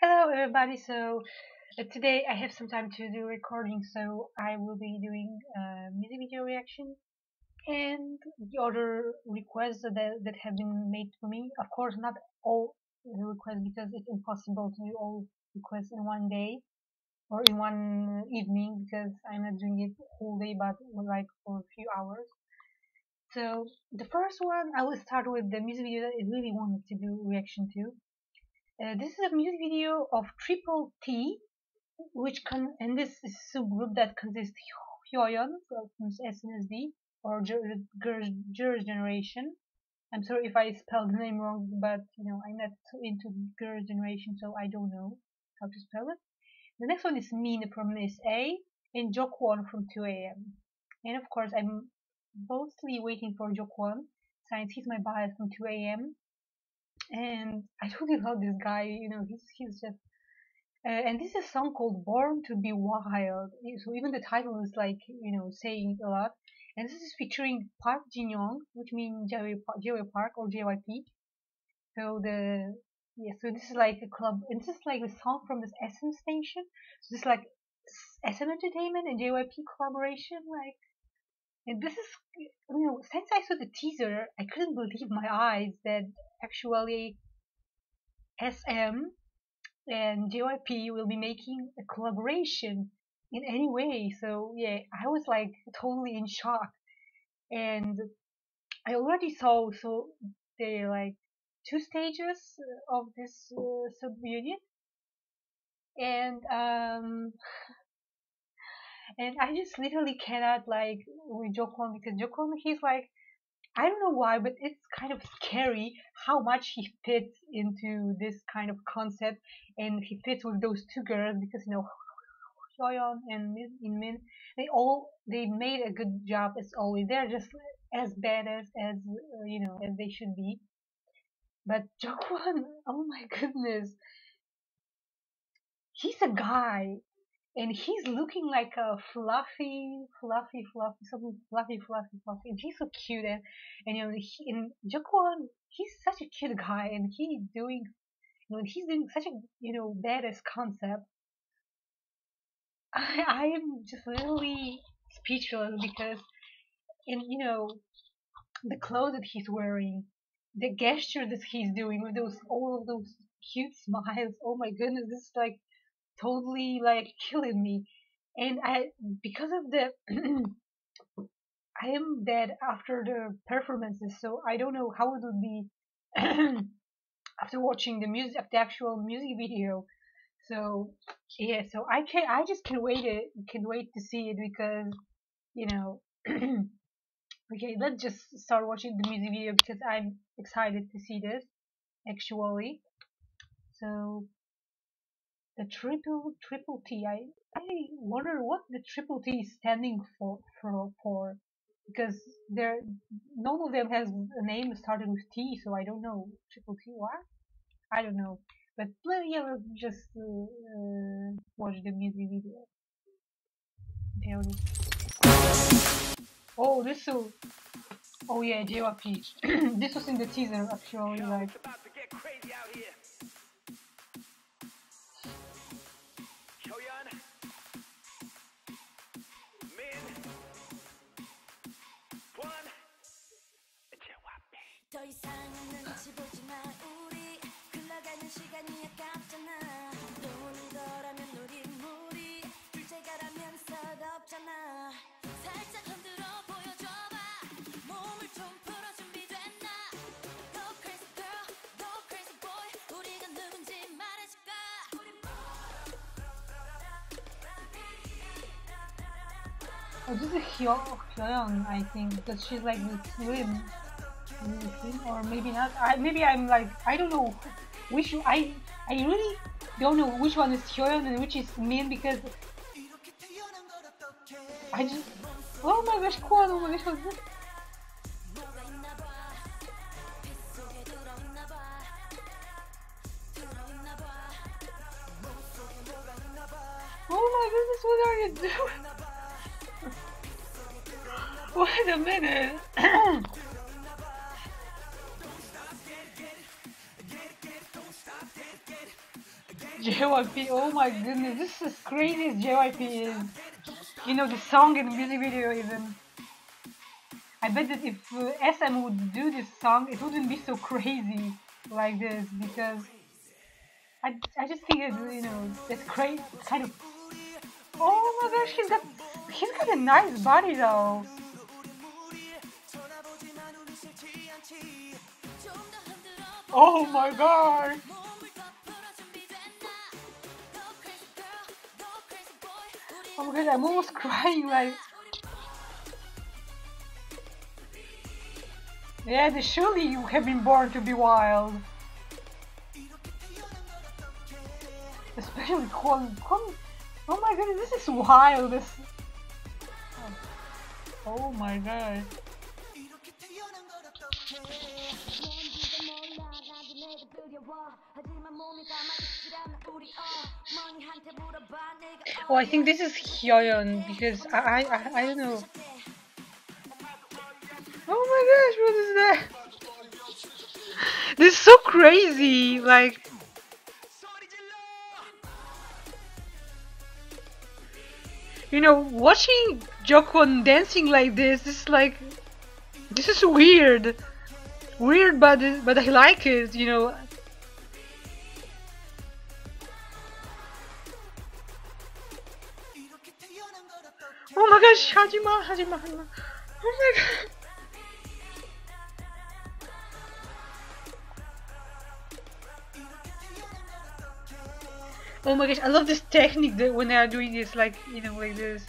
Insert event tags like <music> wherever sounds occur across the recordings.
Hello everybody, so uh, today I have some time to do recording so I will be doing a music video reaction and the other requests that, that have been made to me. Of course not all the requests because it's impossible to do all requests in one day or in one evening because I'm not doing it whole day but like for a few hours. So the first one I will start with the music video that I really wanted to do reaction to uh, this is a music video of Triple T, which can and this is a subgroup that consists Hyoyeon from SNSD or Girls' Generation. I'm sorry if I spelled the name wrong, but you know I'm not into Girls' Generation, so I don't know how to spell it. The next one is Min from SA and Jo Kwon from 2AM. And of course, I'm mostly waiting for Jo Kwon, since he's my bias from 2AM and I really love this guy. You know, he's he's just. Uh, and this is a song called "Born to Be Wild." So even the title is like you know saying a lot. And this is featuring Park Jin Young, which means JY Park or JYP. So the yeah, so this is like a club, and this is like a song from this SM station. So this is like SM Entertainment and JYP collaboration. Like and this is, you know, since I saw the teaser, I couldn't believe my eyes that actually SM and JYP will be making a collaboration in any way. So yeah, I was like totally in shock. And I already saw so they like two stages of this uh, sub and um, and I just literally cannot like with Jo Kwon because Jo Kwon he's like I don't know why, but it's kind of scary how much he fits into this kind of concept, and he fits with those two girls because you know Hyoyeon and Min Min, they all they made a good job as always. They're just as badass as uh, you know as they should be. But <laughs> Jo Kwon, oh my goodness, he's a guy and he's looking like a fluffy, fluffy, fluffy, something fluffy, fluffy, fluffy, and he's so cute, and and you know, he, and Jo Kwon, he's such a cute guy, and he's doing, you know, he's doing such a you know badass concept. I I am just literally speechless because, and you know, the clothes that he's wearing, the gesture that he's doing with those all of those cute smiles. Oh my goodness, this is like totally like <laughs> killing me. And i because of the <clears throat> i am dead after the performances so i don't know how it would be <clears throat> after watching the music the actual music video. So yeah so i can i just can wait it can wait to see it because you know <clears throat> okay let's just start watching the music video because i'm excited to see this actually. So the triple triple T. I I wonder what the triple T is standing for for for because there none of them has a name starting with T, so I don't know triple T what I don't know. But let's just uh, uh, watch the music video. Oh, this so. Oh yeah, JYP. <clears throat> this was in the teaser actually, like. 더 Oh, this is Hyo Hyoyeon, I think, because she's like this slim or maybe not. I, maybe I'm like I don't know which I I really don't know which one is Hyoyeon and which is Min because I just oh my gosh, Kwon, oh my gosh, what's this? Wait a minute. <coughs> JYP, oh my goodness, this is crazy as JYP is. You know, the song and music video even. I bet that if uh, SM would do this song, it wouldn't be so crazy like this because I, I just think it's, you know, it's crazy, kind of. Oh my gosh, he's got, he's got a nice body though. Oh my god! Oh my god, I'm almost crying like... Yeah, surely you have been born to be wild. Especially Kwon. Kwon. Oh my god, this is wild. This... Oh, oh my god. Oh, I think this is Hyoyeon because I, I, I, don't know. Oh my gosh, what is that? This is so crazy, like. You know, watching Jo Kwon dancing like this is like, this is weird. Weird, but but I like it. You know, Oh my gosh, Hajima, Hajima, Hajima. Oh my god. Oh my gosh, I love this technique that when they are doing this, like, you know, like this.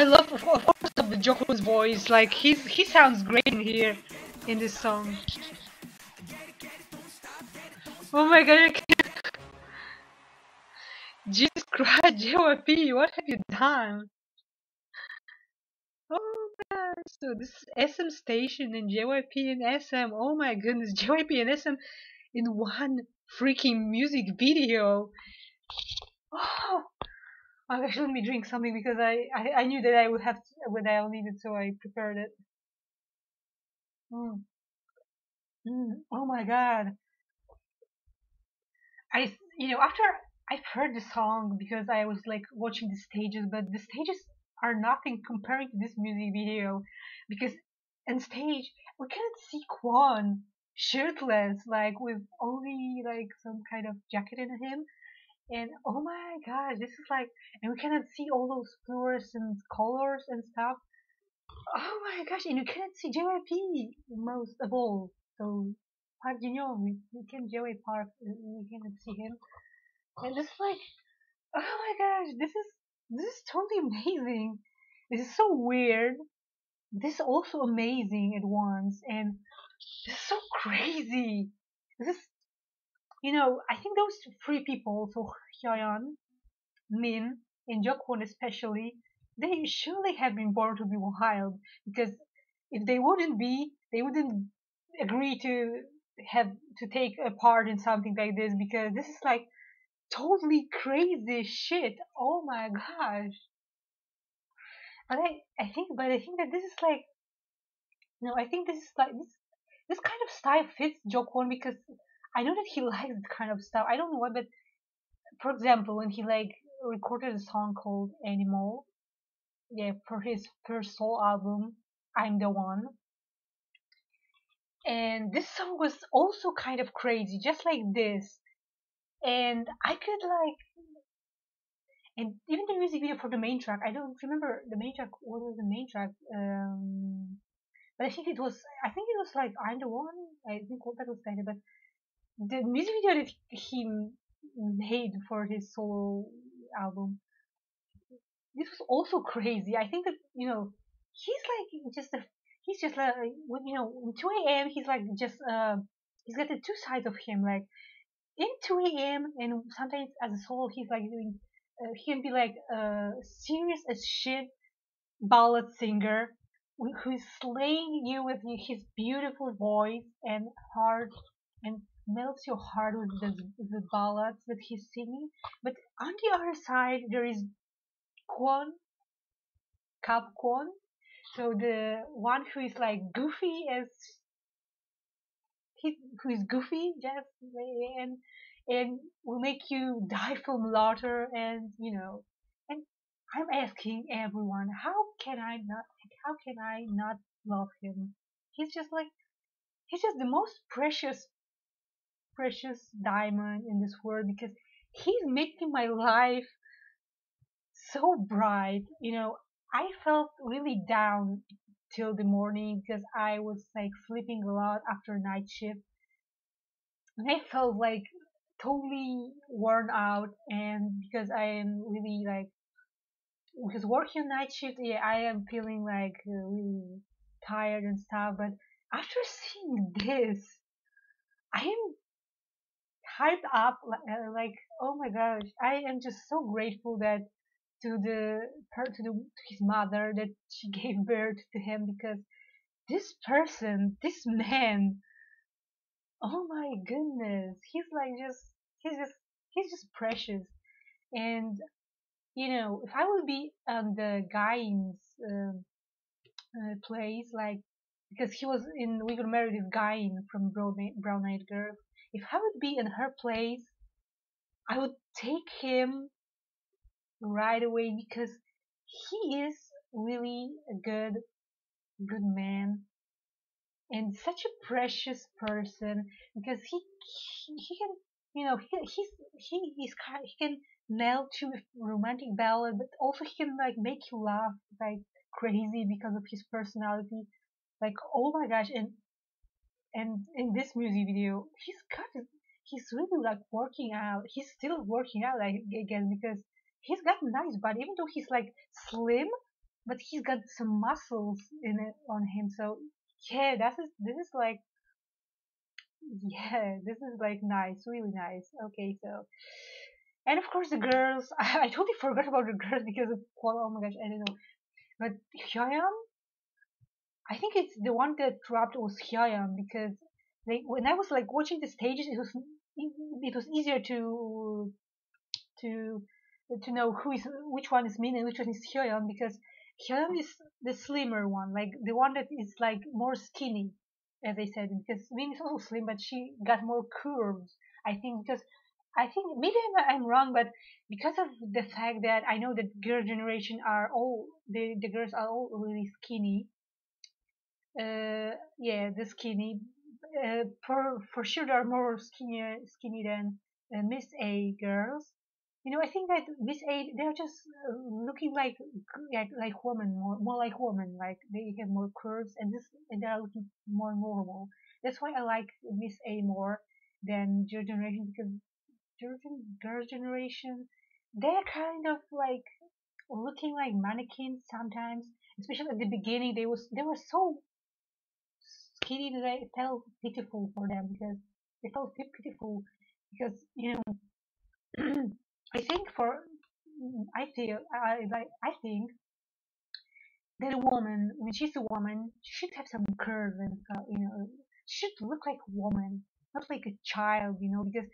I love, course, the Jo Kwon's voice. Like, he's he sounds great in here, in this song. Oh my god, Jesus Christ, JYP, what have you done? Oh god, so this is SM Station and JYP and SM, oh my goodness, JYP and SM in one freaking music video. Oh, I should let me drink something because I, I, I knew that I would have to, when I'll need so I prepared it. Mm. Mm. Oh my god. I, you know, after I've heard the song because I was like watching the stages, but the stages are nothing comparing to this music video because on stage we can't see Kwon shirtless, like with only like some kind of jacket in him. And oh my god, this is like, and we cannot see all those fluorescent colors and stuff. Oh my gosh, and you cannot see JYP most of all. So Park Jin Young, we, we can JY Park, we cannot see him, and it's like, oh my gosh, this is this is totally amazing. This is so weird. This is also amazing at once, and this is so crazy. This is, you know, I think those three people, so Hyoyeon, Min, and Jo Kwon especially, they surely have been born to be wild because if they wouldn't be, they wouldn't agree to have to take a part in something like this because this is like totally crazy shit. Oh my gosh. But I, I think, but I think that this is like, no, I think this is like this, this kind of style fits Jo Kwon because I know that he <laughs> likes this kind of stuff. I don't know why, but for example, when he like recorded a song called Animal, yeah, for his first solo album, I'm the One and this song was also kind of crazy just like this and i could like and even the music video for the main track i don't remember the main track what was the main track um but i think it was i think it was like i'm the one i think that was kind of but the music video that he made for his solo album this was also crazy i think that you know he's like just a he's just like you know 2 a.m. he's like just uh he's got the two sides of him like in 2 a.m. and sometimes as a solo he's like doing uh, he can be like a serious as shit ballad singer who's slaying you with his beautiful voice and heart and melts your heart with the, the ballads that he's singing but on the other side there is Kwon Kkab Kwon So the one who is like goofy as he who is goofy just and and will make you die from laughter and you know and I'm asking everyone how can I not how can I not love him? He's just like he's just the most precious precious diamond in this world because he's making my life so bright. You know, I felt really down till the morning because I was like sleeping a lot after night shift. And I felt like totally worn out and because I am really like because working night shift, yeah, I am feeling like uh, really tired and stuff. But after seeing this, I am hyped up uh, like oh my gosh i am just so grateful that to the to, the, to his mother that she <laughs> gave birth to him because this person this man oh my goodness he's like just he's just he's just precious. And you know if i would be on the guy's um uh, place like because he was in we got married This Ga-in, from Brown Eyed Girl. If I would be in her place, I would take him right away because he is really a good good man and such a precious person because he he, he can you know he he's he kind he can melt you with romantic ballad but also he can like make you laugh like crazy because of his personality like oh my gosh and and in this music video he's got he's really like working out. He's still working out like again because he's got nice body even though he's like slim but he's got some muscles in it on him. So yeah that's is this is like yeah this is like nice really nice. Okay so and of course the girls i, <laughs> I totally forgot about the girls because of oh my gosh i don't know. But Hyoyeon I think it's the one that dropped was Hyoyeon because like when I was like watching the stages, it was it was easier to to to know who is which one is Min and which one is Hyoyeon because Hyoyeon is the slimmer one, like the one that is like more skinny, as I said. Because Min is also slim, but she got more curves. I think because I think maybe I'm, I'm wrong, but because of the fact that I know that girl generation are all the the girls are all really skinny uh, yeah, the skinny. Uh, for for sure, there are more skinny skinny than uh, Miss A girls. You know, I think that Miss A they're just uh, looking like like like women, more more like women. Like they have more curves, and this and they're looking more normal. That's why I like Miss A more than Girls' Generation because Girls' Generation they're kind of like looking like mannequins sometimes especially at the beginning they was they were so skinny that I felt pitiful for them because it felt pitiful because you know <clears throat> I think for I feel I like I think that a woman when she's a woman she should have some curve and uh, you know she should look like a woman not like a child you know because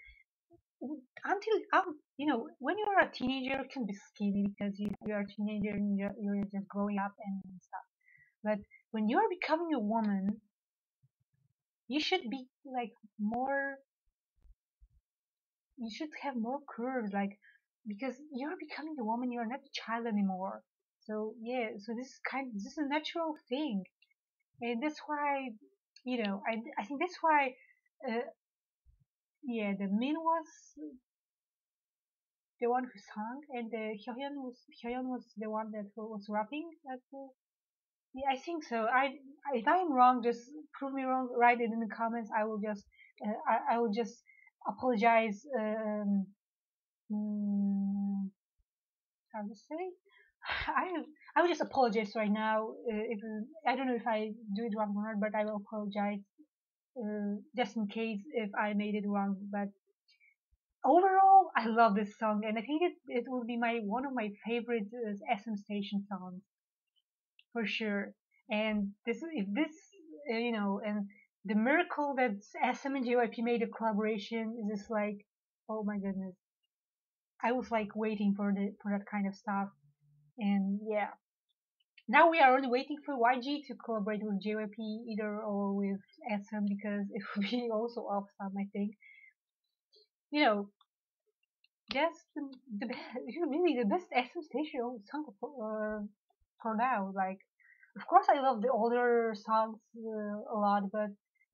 until um, you know when you're a teenager you can be skinny because you, you're a teenager and you're, you're just growing up and stuff. But when you're becoming a woman you should be like more you should have more curves like because you're becoming a woman you're not a child anymore. So yeah so this is kind this is a natural thing. And that's why you know i, I think that's why uh, yeah the min was the one who sang and the Hyoyeon was Hyoyeon was the one that was rapping at the yeah, I think so. I if I'm wrong, just prove me wrong. Write it in the comments. I will just uh, I, I will just apologize. Um, mm, how to say? <sighs> I I will just apologize right now. Uh, if I don't know if I do it wrong or not, but I will apologize uh, just in case if I made it wrong. But overall, I love this song, and I think it it will be my one of my favorite uh, SM Station songs for sure. And this, if this, uh, you know, and the miracle that SM and JYP made a collaboration is just like, oh my goodness. I was like waiting for the for that kind of stuff, and yeah. now we are only waiting for YG to collaborate with JYP either or with SM because it <laughs> would be also awesome, I think. You know, that's the, the <laughs> really the best SM station song uh, for now. Like, of course, I love the older songs uh, a lot, but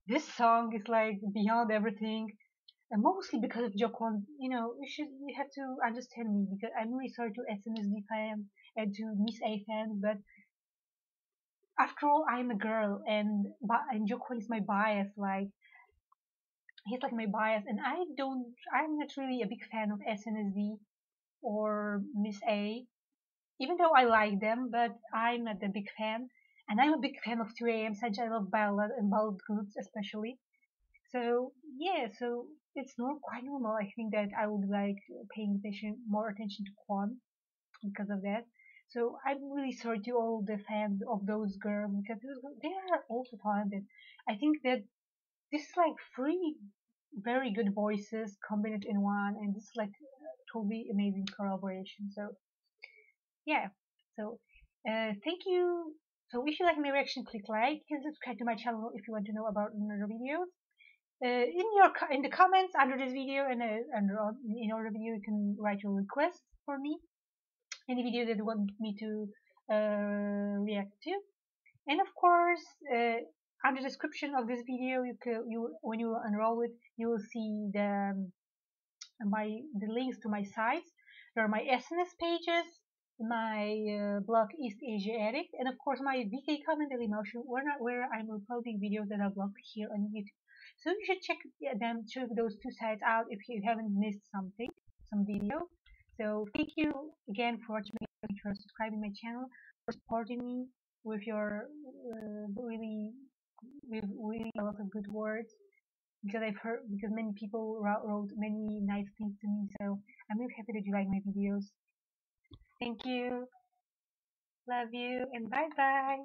this song is like beyond everything. And mostly because of Jo Kwon, you know, you should you have to understand me because I'm really sorry to SNSD fans and to Miss A fans, but after all, I'm a girl, and and Jo Kwon is my bias. Like he's like my bias, and I don't. I'm not really a big fan of SNSD or Miss A, even though I like them, but I'm not a big fan. And I'm a big fan of 2AM, since I love ballad and ballad groups especially. So yeah, so it's not quite normal. I think that I would like paying attention more attention to Kwon because of that. So I'm really sorry to all the fans of those girls because they are also talented. I think that this is like three very good voices combined in one, and this is like totally amazing collaboration. So yeah, so uh, thank you. So if you like my reaction, click like and subscribe to my channel if you want to know about another videos. Uh, in your in the comments under this video and uh, under in other video, you can write your request for me any video that you want me to uh, react to. And of course, uh, under the description of this video, you can you when you enroll it, you will see the um, my the links to my sites. There are my SNS pages, my uh, blog East Asia Addict, and of course my VK.com and Dailymotion, where, where I'm uploading videos that are blocked here on YouTube. So you should check them, check those two sites out if you haven't missed something, some video. So thank you again for watching me, for subscribing my channel, for supporting me with your uh, really, with really a lot of good words. Because I've heard, because many people wrote many nice things to me. So I'm really happy that you like my videos. Thank you. Love you and bye bye.